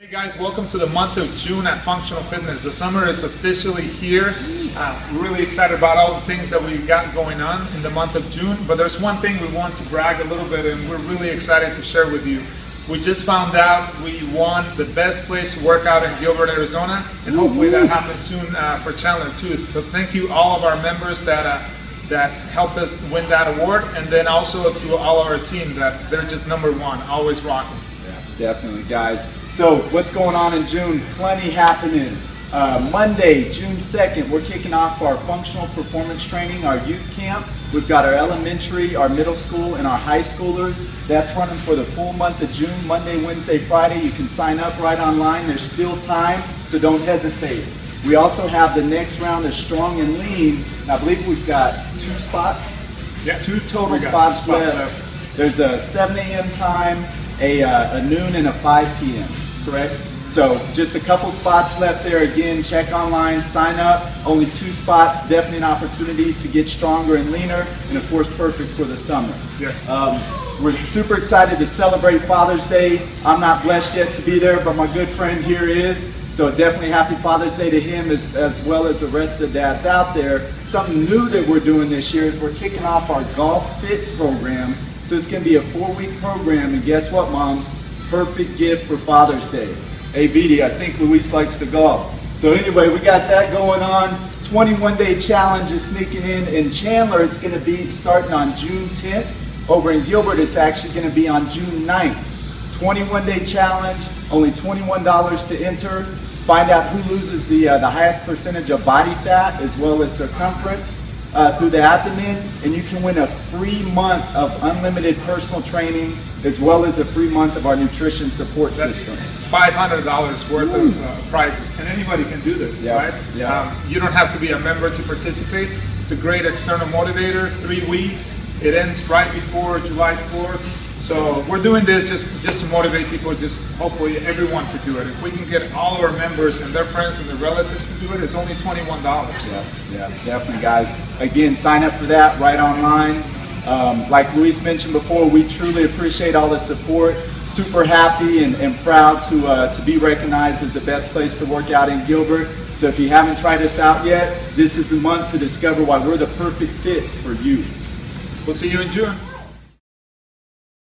Hey guys, welcome to the month of June at Functional Fitness. The summer is officially here. Uh, really excited about all the things that we've got going on in the month of June. But there's one thing we want to brag a little bit, and we're really excited to share with you. We just found out we won the best place to work out in Gilbert, Arizona, and hopefully that happens soon uh, for Chandler too. So thank you all of our members that uh, that helped us win that award, and then also to all our team that they're just number one, always rocking. Yeah, Definitely, guys. So, what's going on in June? Plenty happening. Uh, Monday, June 2nd, we're kicking off our functional performance training, our youth camp. We've got our elementary, our middle school, and our high schoolers. That's running for the full month of June, Monday, Wednesday, Friday. You can sign up right online. There's still time, so don't hesitate. We also have the next round of strong and lean. I believe we've got two spots. Yeah, Two total two spots spots left. left. There's a 7 a.m. time, a, uh, a noon, and a 5 p.m. Correct? So just a couple spots left there. Again, check online, sign up. Only two spots. Definitely an opportunity to get stronger and leaner, and of course, perfect for the summer. Yes. Um, we're super excited to celebrate Father's Day. I'm not blessed yet to be there, but my good friend here is. So definitely happy Father's Day to him as, as well as the rest of the dads out there. Something new that we're doing this year is we're kicking off our Golf Fit program. So it's going to be a four-week program, and guess what, moms? Perfect gift for Father's Day. Hey, Vidi, I think Luis likes to golf. So anyway, we got that going on. 21 day challenge is sneaking in. In Chandler, it's going to be starting on June 10th. Over in Gilbert, it's actually going to be on June 9th. 21 day challenge, only $21 to enter. Find out who loses the, uh, the highest percentage of body fat as well as circumference uh, through the abdomen, and you can win a free month of unlimited personal training as well as a free month of our nutrition support system. Five hundred dollars worth of uh, prizes, and anybody can do this, Yeah, right? yeah. Um, you don't have to be a member to participate. It's a great external motivator. Three weeks. It ends right before July fourth. So we're doing this just just to motivate people. Just hopefully everyone could do it. If we can get all our members and their friends and their relatives to do it, it's only twenty one dollars. Yeah, yeah, definitely, guys. Again, sign up for that right online. Um, like Luis mentioned before, we truly appreciate all the support. Super happy and, and proud to uh, to be recognized as the best place to work out in Gilbert. So if you haven't tried us out yet, this is the month to discover why we're the perfect fit for you. We'll see you in June.